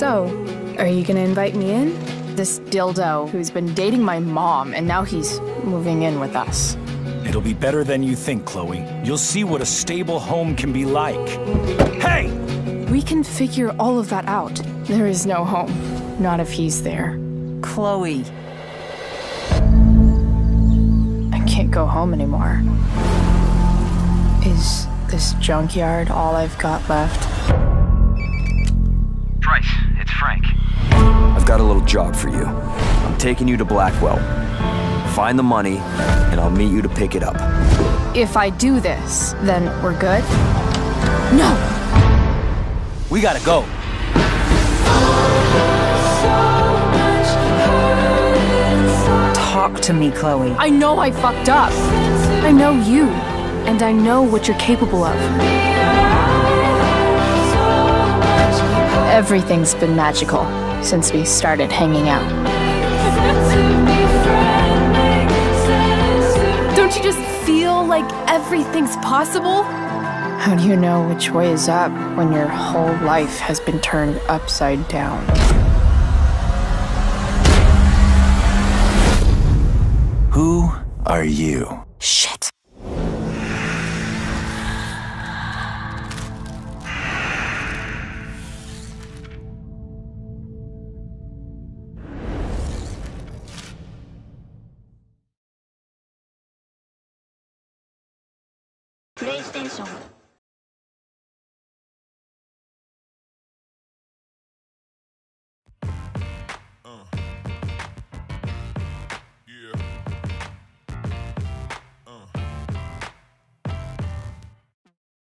So, are you gonna invite me in? This dildo who's been dating my mom and now he's moving in with us. It'll be better than you think, Chloe. You'll see what a stable home can be like. Hey! We can figure all of that out. There is no home. Not if he's there. Chloe. Can't go home anymore. Is this junkyard all I've got left? Price, it's Frank. I've got a little job for you. I'm taking you to Blackwell. Find the money, and I'll meet you to pick it up. If I do this, then we're good? No! We gotta go. Talk to me, Chloe. I know I fucked up. I know you. And I know what you're capable of. Everything's been magical since we started hanging out. Don't you just feel like everything's possible? How do you know which way is up when your whole life has been turned upside down? Are you? Shit. PlayStation